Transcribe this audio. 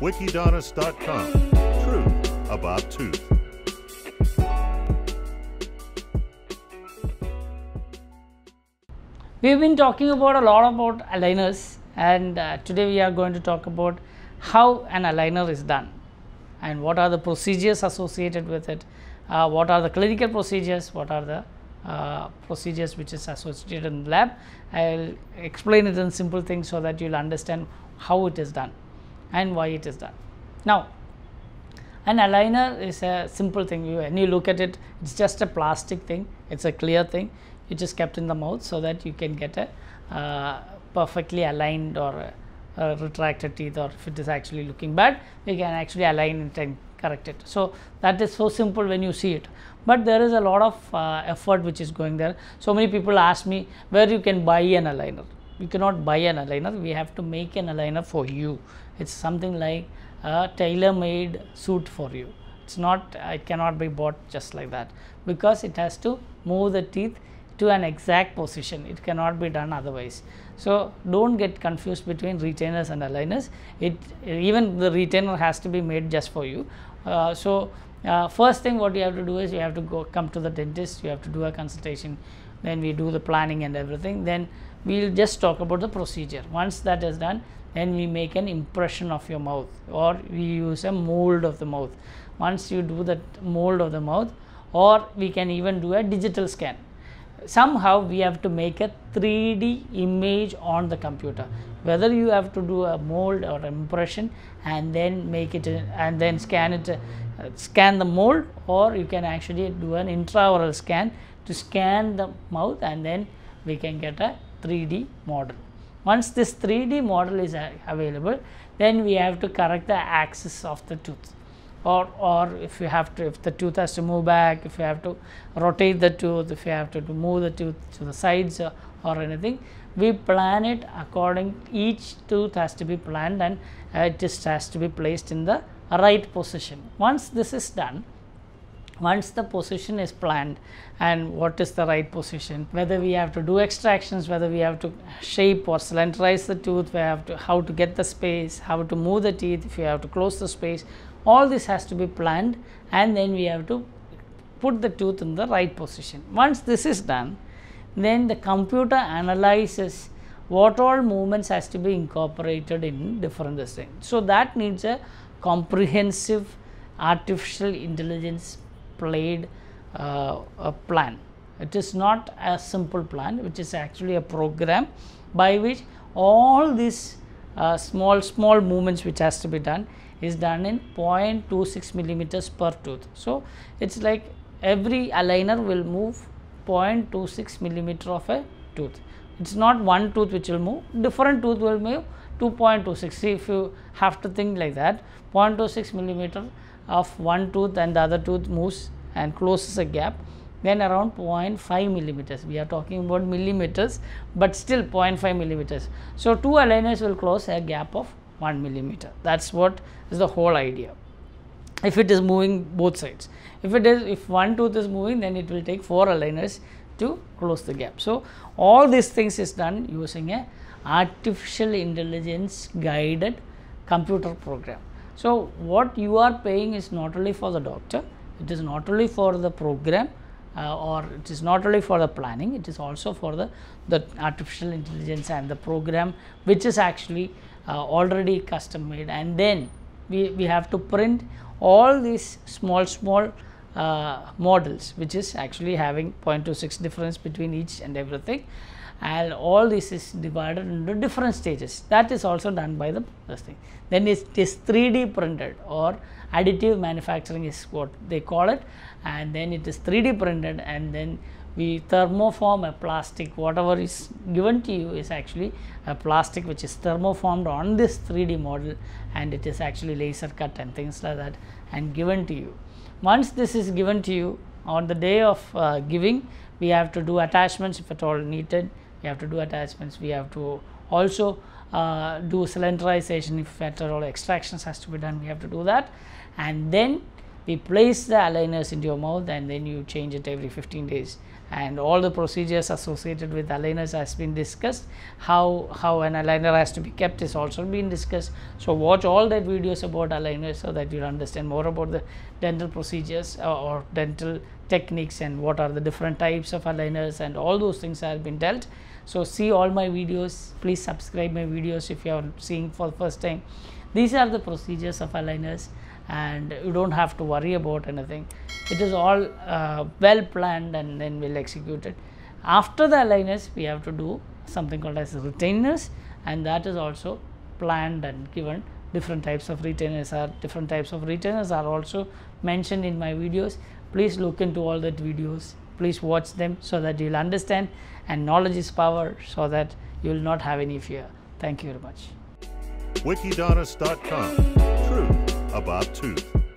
Wikidontist.com. Truth about tooth. We've been talking about a lot about aligners and uh, today we are going to talk about how an aligner is done and what are the procedures associated with it, uh, what are the clinical procedures, what are the uh, procedures which is associated in the lab. I will explain it in simple things so that you will understand how it is done and why it is done. Now, an aligner is a simple thing. You, when you look at it it's just a plastic thing. It's a clear thing. Which is kept in the mouth so that you can get a uh, perfectly aligned or a, a retracted teeth or if it is actually looking bad we can actually align it and correct it. So that is so simple when you see it. But there is a lot of uh, effort which is going there. So many people ask me where you can buy an aligner you cannot buy an aligner. We have to make an aligner for you. It's something like a tailor made suit for you. It's not it cannot be bought just like that because it has to move the teeth to an exact position. It cannot be done otherwise. So don't get confused between retainers and aligners. It even the retainer has to be made just for you. Uh, so uh, first thing what you have to do is you have to go come to the dentist. You have to do a consultation. Then we do the planning and everything. Then we'll just talk about the procedure. Once that is done then we make an impression of your mouth or we use a mold of the mouth. Once you do that mold of the mouth or we can even do a digital scan. Somehow we have to make a 3d image on the computer. Whether you have to do a mold or impression and then make it and then scan it uh, scan the mold or you can actually do an intraoral scan to scan the mouth and then we can get a 3d model once this 3D model is available, then we have to correct the axis of the tooth or, or if you have to, if the tooth has to move back, if you have to rotate the tooth, if you have to, to move the tooth to the sides or, or anything, we plan it according, each tooth has to be planned and uh, it just has to be placed in the right position. Once this is done, once the position is planned and what is the right position whether we have to do extractions whether we have to shape or slenderize the tooth we have to how to get the space how to move the teeth if you have to close the space all this has to be planned and then we have to put the tooth in the right position. Once this is done then the computer analyzes what all movements has to be incorporated in different things. So that needs a comprehensive artificial intelligence played uh, a plan. It is not a simple plan which is actually a program by which all these uh, small small movements which has to be done is done in 0.26 millimeters per tooth. So, it is like every aligner will move 0.26 millimeter of a tooth. It is not one tooth which will move, different tooth will move 2.26. See if you have to think like that 0.26 millimeter of one tooth and the other tooth moves and closes a gap then around 0.5 millimeters. We are talking about millimeters but still 0.5 millimeters. So two aligners will close a gap of 1 millimeter. That's what is the whole idea. If it is moving both sides. If it is if one tooth is moving then it will take four aligners to close the gap. So all these things is done using a artificial intelligence guided computer program so what you are paying is not only for the doctor it is not only for the program uh, or it is not only for the planning it is also for the the artificial intelligence and the program which is actually uh, already custom made. And then we, we have to print all these small small uh, models which is actually having 0.26 difference between each and everything and all this is divided into different stages. That is also done by the this thing. Then it is 3d printed or additive manufacturing is what they call it. And then it is 3d printed and then we thermoform a plastic. Whatever is given to you is actually a plastic which is thermoformed on this 3d model and it is actually laser cut and things like that and given to you. Once this is given to you on the day of uh, giving we have to do attachments if at all needed we have to do attachments. We have to also uh, do slenderization if at all extractions has to be done. We have to do that. And then we place the aligners into your mouth and then you change it every 15 days. And all the procedures associated with aligners has been discussed. How how an aligner has to be kept is also been discussed. So watch all that videos about aligners so that you understand more about the dental procedures or, or dental techniques and what are the different types of aligners and all those things have been dealt. So see all my videos. Please subscribe my videos if you are seeing for the first time. These are the procedures of aligners and you don't have to worry about anything. It is all uh, well planned and then we'll execute it after the aligners we have to do something called as retainers and that is also planned and given. Different types of retainers are different types of retainers are also mentioned in my videos. Please look into all that videos. Please watch them so that you'll understand and knowledge is power so that you will not have any fear. Thank you very much. Wikidontist.com. About tooth.